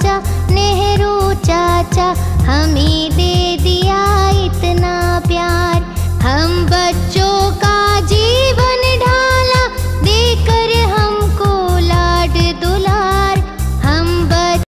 家。